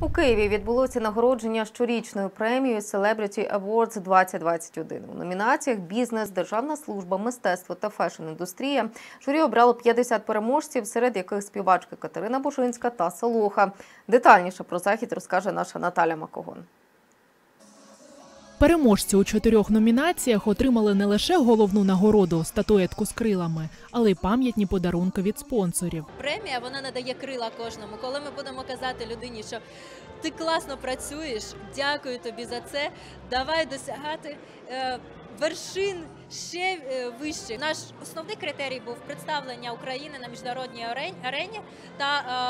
У Києві відбулося нагородження щорічною премією Celebrity Awards 2021. У номінаціях Бізнес, Державна служба, мистецтво та фешн-індустрія. Журі обрало 50 переможців, серед яких співачки Катерина Бужинська та Солоха. Детальніше про захід розкаже наша Наталя Макогон. Переможці у чотирьох номінаціях отримали не лише головну нагороду статуетку з крилами, але й пам'ятні подарунки від спонсорів. Премія вона надає крила кожному. Коли ми будемо казати людині, що ти класно працюєш, дякую тобі за це. Давай досягати е, вершин ще е, вище. Наш основний критерій був представлення України на міжнародній арені та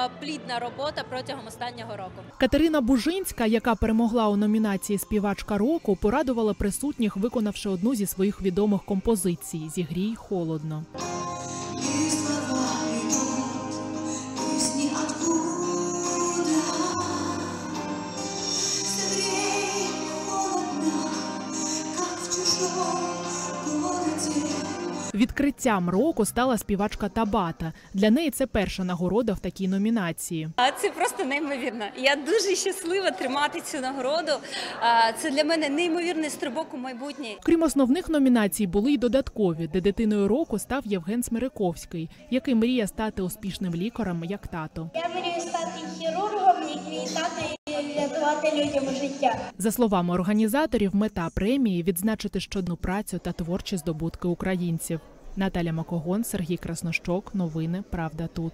е, плідна робота протягом останнього року. Катерина Бужинська, яка перемогла у номінації Співачка року, порадувала присутніх, виконавши одну зі своїх відомих композицій Зігрій холодно. Відкриттям року стала співачка Табата. Для неї це перша нагорода в такій номінації. А це просто неймовірно. Я дуже щаслива тримати цю нагороду. Це для мене неймовірний стрибок у майбутнє. Крім основних номінацій, були й додаткові, де дитиною року став Євген Смириковський, який мріє стати успішним лікарем, як тато. Я мрію стати хірургом, як мій тато, і рятувати людям життя. За словами організаторів, мета премії відзначити щодну працю та творчі здобутки українців. Наталя Макогон, Сергій Краснощок. Новини Правда тут.